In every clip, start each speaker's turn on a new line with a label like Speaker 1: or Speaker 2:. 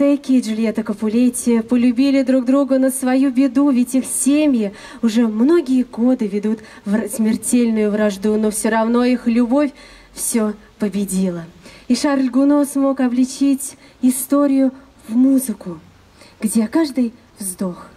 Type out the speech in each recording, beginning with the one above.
Speaker 1: Монтеки и Джульетта Капулетти полюбили друг друга на свою беду, ведь их семьи уже многие годы ведут вр- смертельную вражду, но все равно их любовь все победила. И Шарль Гуно смог обличить историю в музыку, где каждый вздох,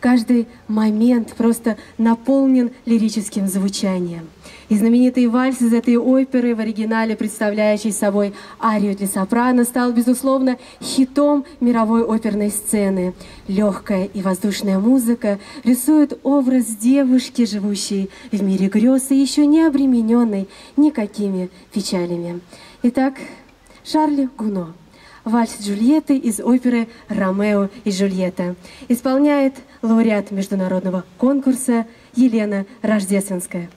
Speaker 1: каждый момент просто наполнен лирическим звучанием. И знаменитый вальс из этой оперы в оригинале, представляющий собой арию для сопрано, стал, безусловно, хитом мировой оперной сцены. Легкая и воздушная музыка рисует образ девушки, живущей в мире грез и еще не обремененной никакими печалями. Итак, Шарль Гуно. Вальс Джульетты из оперы «Ромео и Джульетта». Исполняет лауреат международного конкурса Елена Рождественская.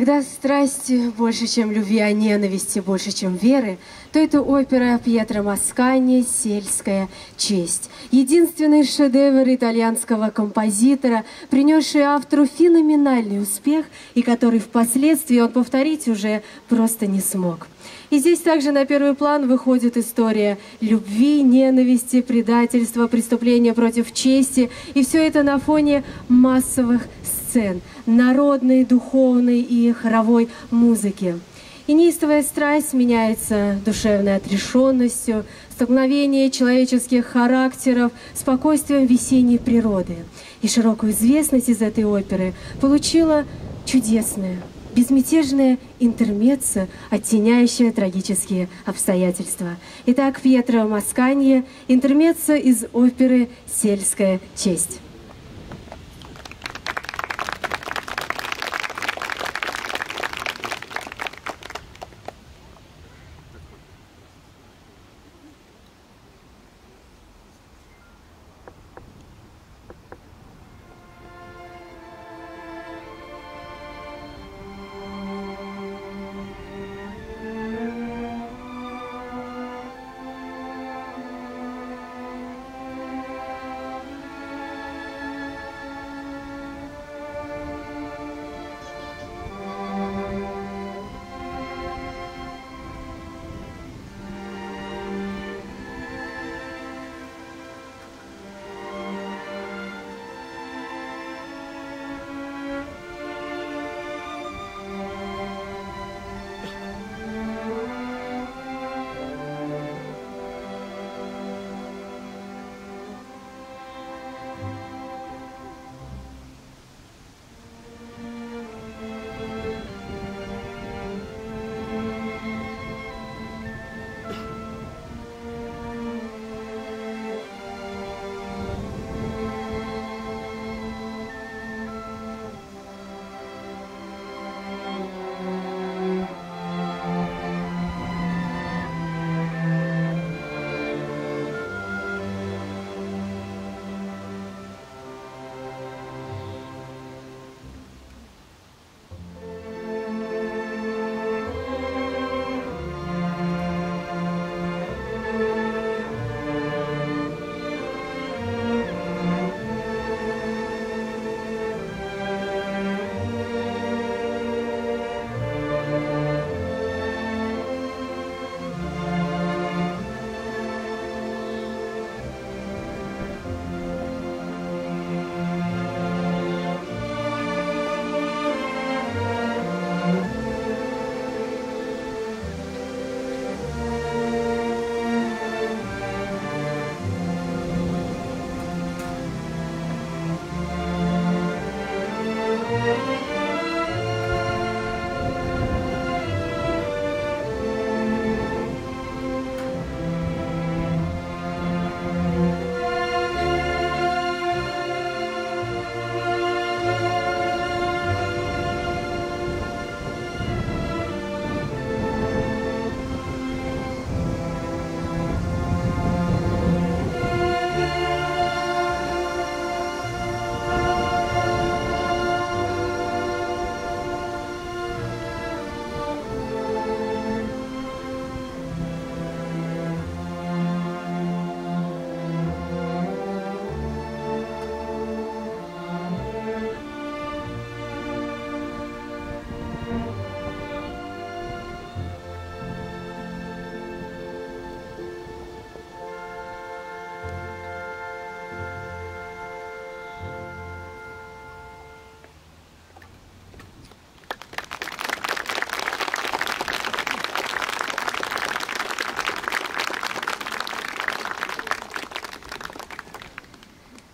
Speaker 1: Когда страсти больше, чем любви, а ненависти больше, чем веры, то это опера Пьетро Маскани «Сельская честь». Единственный шедевр итальянского композитора, принесший автору феноменальный успех и который впоследствии он повторить уже просто не смог. И здесь также на первый план выходит история любви, ненависти, предательства, преступления против чести. И все это на фоне массовых сцен, народной, духовной и хоровой музыки. И неистовая страсть меняется душевной отрешенностью, столкновение человеческих характеров, спокойствием весенней природы. И широкую известность из этой оперы получила чудесная, безмятежная интермеца, оттеняющая трагические обстоятельства. Итак, Пьетро Масканье, интермеца из оперы «Сельская честь».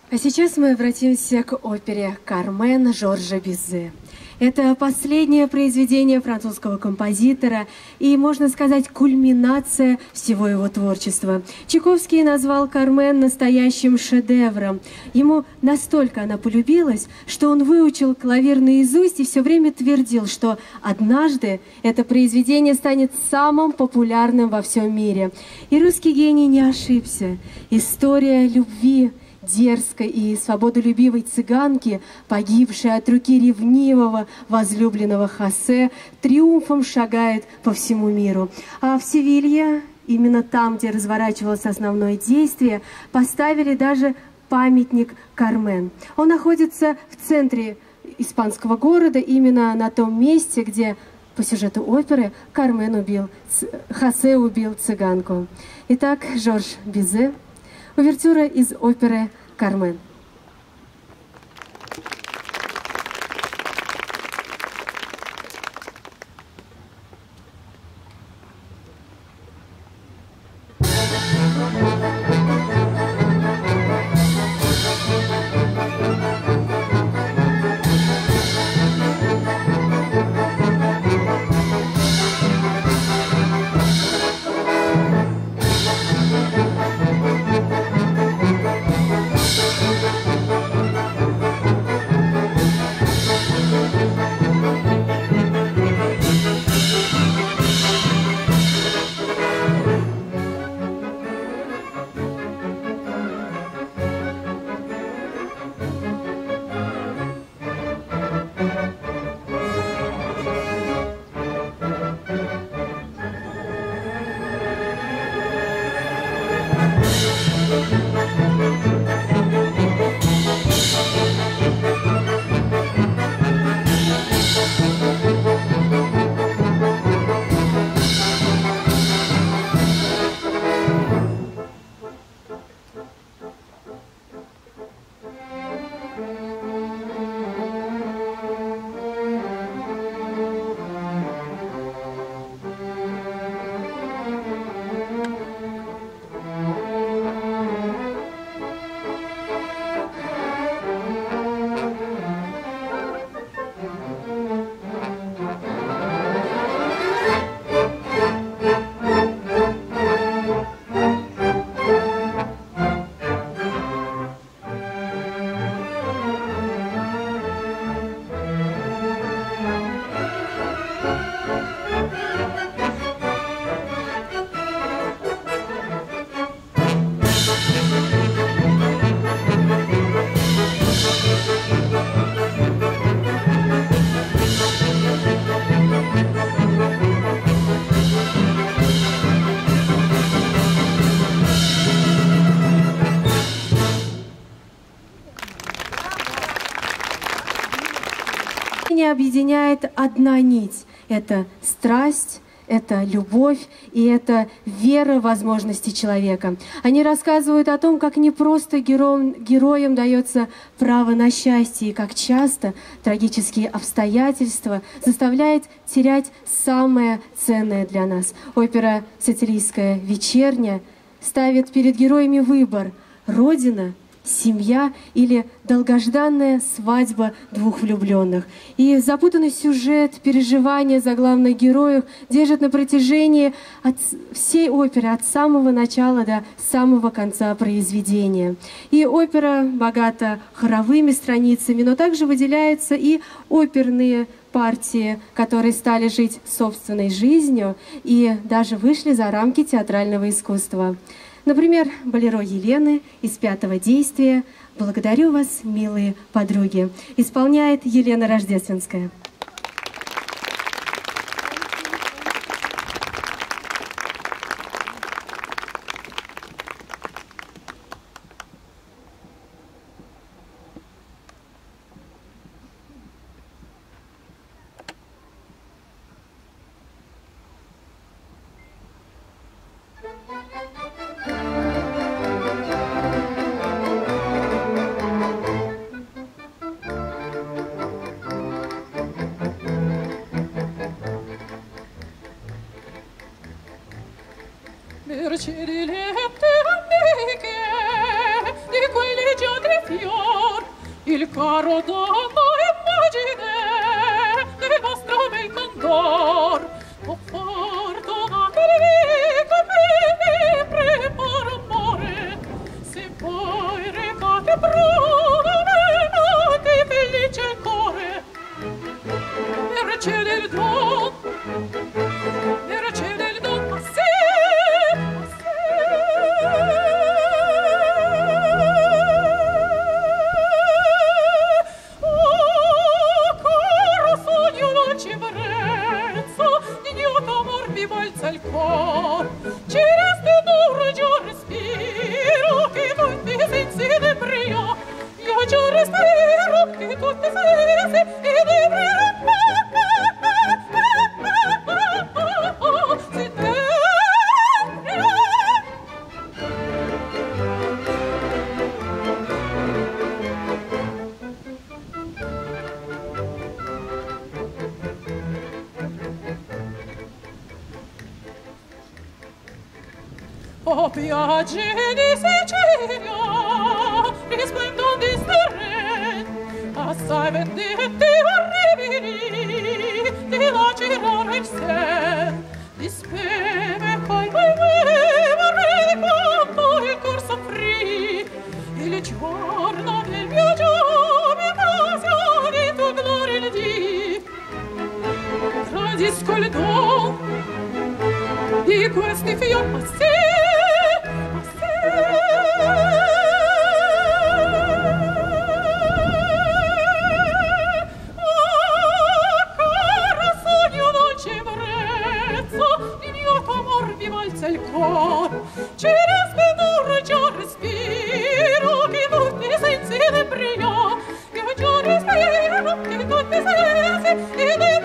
Speaker 1: А сейчас мы обратимся к опере «Кармен» Жоржа Бизе. Это последнее произведение французского композитора и, можно сказать, кульминация всего его творчества. Чайковский назвал «Кармен» настоящим шедевром. Ему настолько она полюбилась, что он выучил клавир наизусть и все время твердил, что однажды это произведение станет самым популярным во всем мире. И русский гений не ошибся. История любви – дерзкой и свободолюбивой цыганки, погибшей от руки ревнивого возлюбленного Хосе, триумфом шагает по всему миру. А в Севилье, именно там, где разворачивалось основное действие, поставили даже памятник Кармен. Он находится в центре испанского города, именно на том месте, где по сюжету оперы Кармен убил, Хосе убил цыганку. Итак, Жорж Бизе, увертюра из оперы «Кармен». Объединяет одна нить. Это страсть, это любовь и это вера в возможности человека. Они рассказывают о том, как не просто героям, героям дается право на счастье, и как часто трагические обстоятельства заставляют терять самое ценное для нас. Опера «Сицилийская вечерня» ставит перед героями выбор – Родина – семья или долгожданная свадьба двух влюбленных. И запутанный сюжет, переживания за главных героев держит на протяжении от всей оперы, от самого начала до самого конца произведения. И опера богата хоровыми страницами, но также выделяются и оперные партии, которые стали жить собственной жизнью и даже вышли за рамки театрального искусства. Например, болеро Елены из пятого действия «Благодарю вас, милые подруги» исполняет Елена Рождественская.
Speaker 2: mi va il salcò viva il cel cor ci i sensi ne brilla che già respiro i sensi
Speaker 1: ne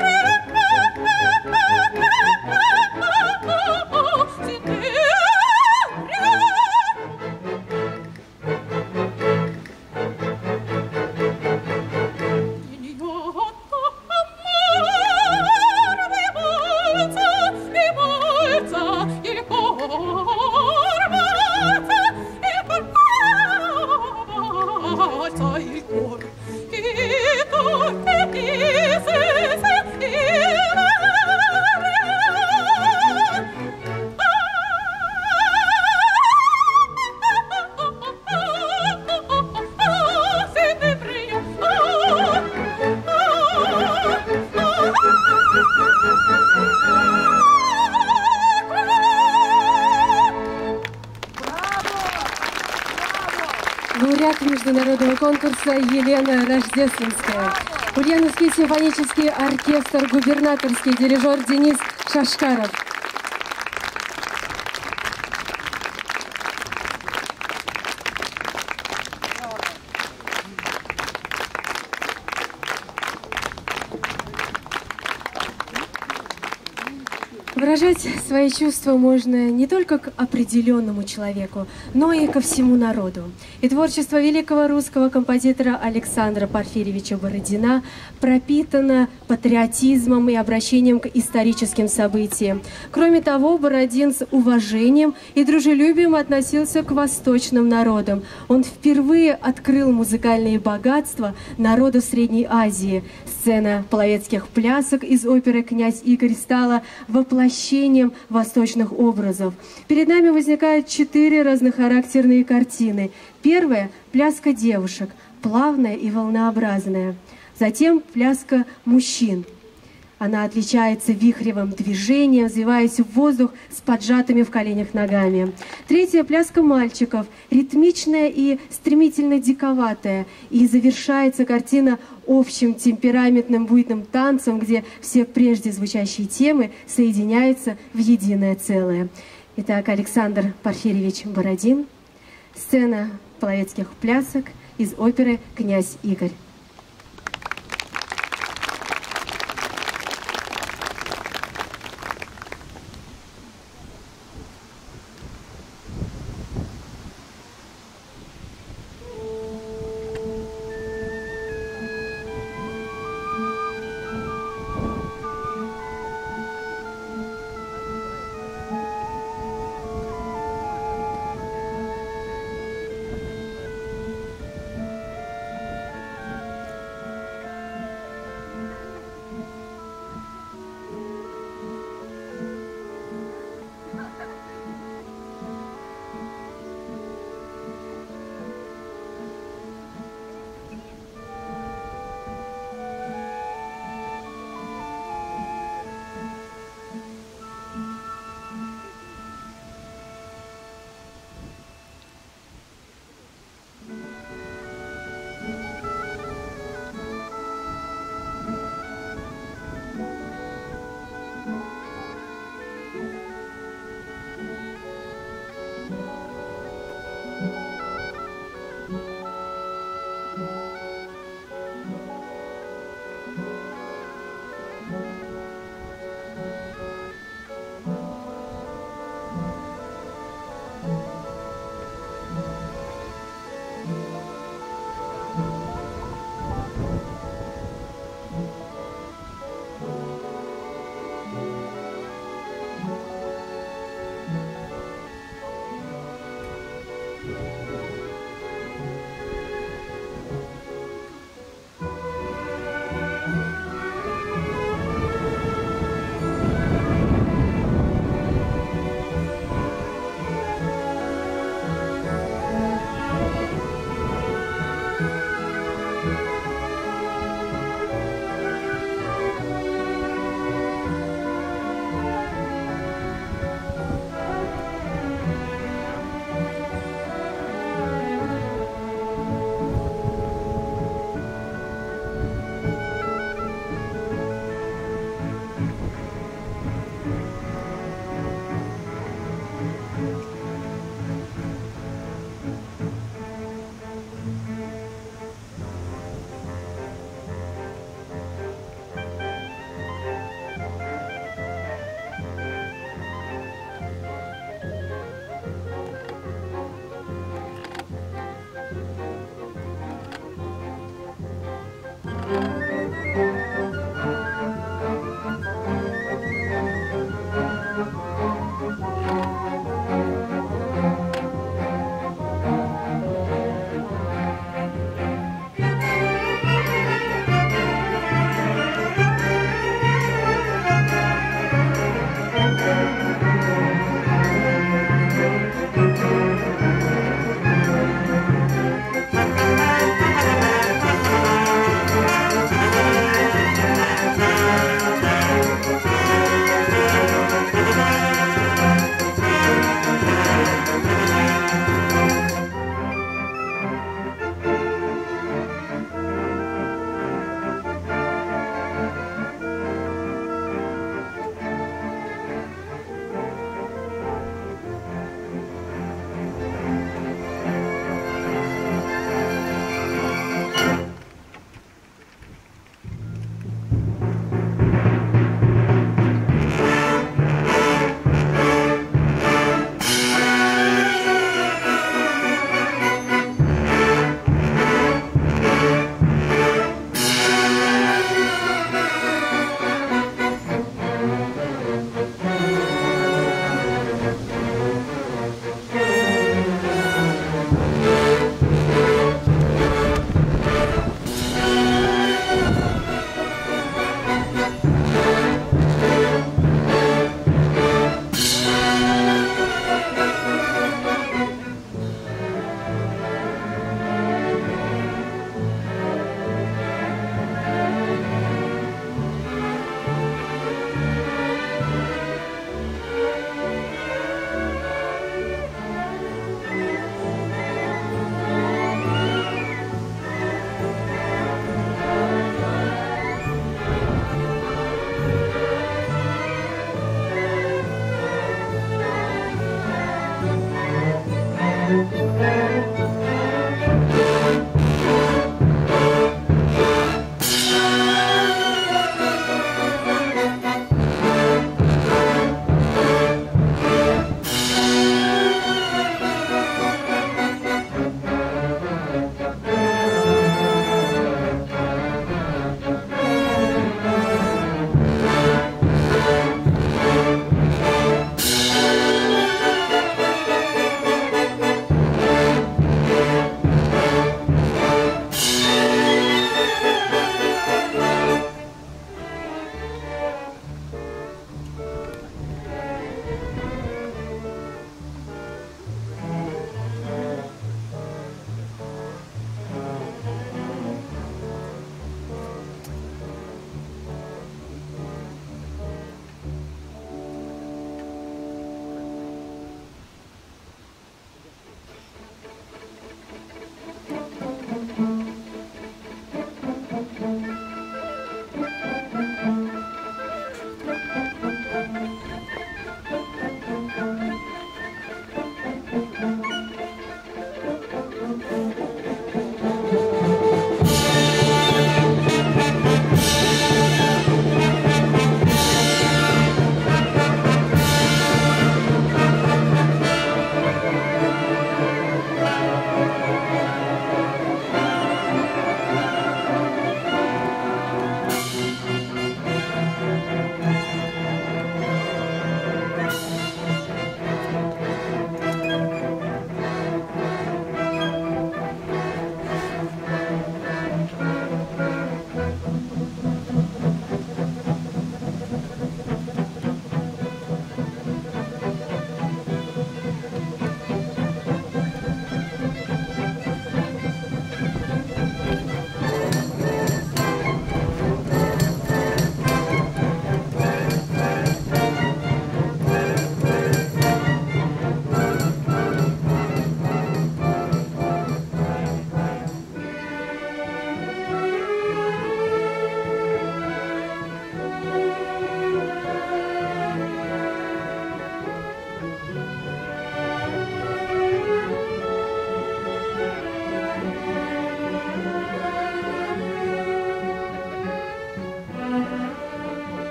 Speaker 1: конкурса Елена Рождественская. Ульяновский симфонический оркестр, губернаторский дирижер Денис Шашкаров. Выражать свои чувства можно не только к определенному человеку, но и ко всему народу. И творчество великого русского композитора Александра Порфирьевича Бородина пропитано патриотизмом и обращением к историческим событиям. Кроме того, Бородин с уважением и дружелюбием относился к восточным народам. Он впервые открыл музыкальные богатства народов Средней Азии. Сцена половецких плясок из оперы «Князь Игорь» стала воплощением восточных образов. Перед нами возникают четыре разнохарактерные картины. Первая – пляска девушек, плавная и волнообразная. Затем пляска мужчин. Она отличается вихревым движением, взвиваясь в воздух с поджатыми в коленях ногами. Третья пляска мальчиков, ритмичная и стремительно диковатая. И завершается картина общим темпераментным буйным танцем, где все прежде звучащие темы соединяются в единое целое. Итак, Александр Порфирьевич Бородин, сцена половецких плясок из оперы «Князь Игорь».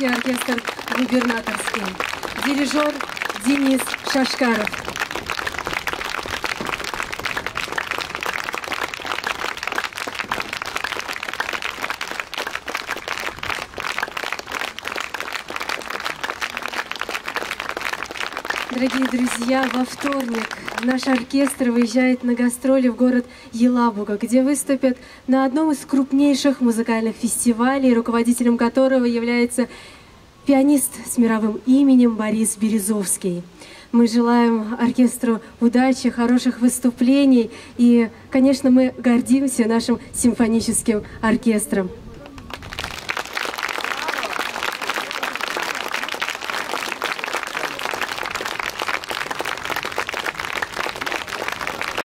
Speaker 1: Симфонический оркестр «Губернаторский». Дирижер Денис Шашкаров. Дорогие друзья, во вторник наш оркестр выезжает на гастроли в город Елабуга, где выступят на одном из крупнейших музыкальных фестивалей, руководителем которого является пианист с мировым именем Борис Березовский. Мы желаем оркестру удачи, хороших выступлений и, конечно, мы гордимся нашим симфоническим оркестром.